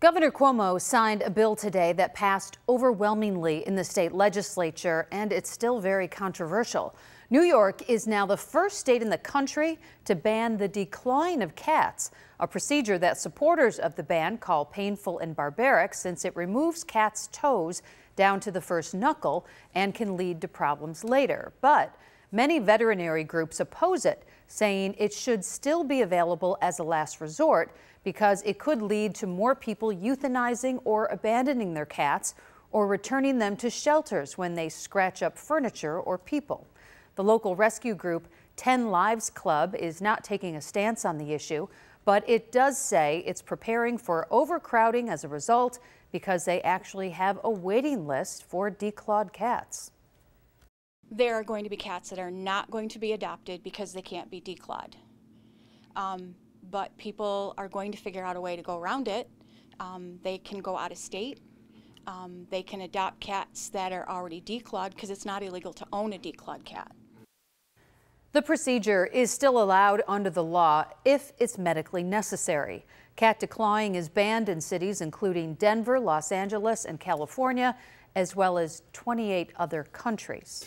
Governor Cuomo signed a bill today that passed overwhelmingly in the state legislature, and it's still very controversial. New York is now the first state in the country to ban the declawing of cats, a procedure that supporters of the ban call painful and barbaric since it removes cats' toes down to the first knuckle and can lead to problems later. But many veterinary groups oppose it, saying it should still be available as a last resort because it could lead to more people euthanizing or abandoning their cats or returning them to shelters when they scratch up furniture or people. The local rescue group 10 Lives Club is not taking a stance on the issue, but it does say it's preparing for overcrowding as a result because they actually have a waiting list for declawed cats. There are going to be cats that are not going to be adopted because they can't be declawed. Um, but people are going to figure out a way to go around it. Um, they can go out of state. Um, they can adopt cats that are already declawed because it's not illegal to own a declawed cat. The procedure is still allowed under the law if it's medically necessary. Cat declawing is banned in cities including Denver, Los Angeles, and California, as well as 28 other countries.